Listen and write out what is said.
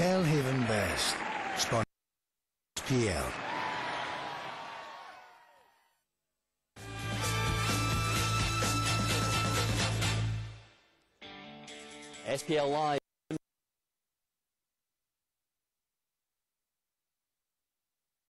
Belhaven Best. Sponsor PL. SPL Live.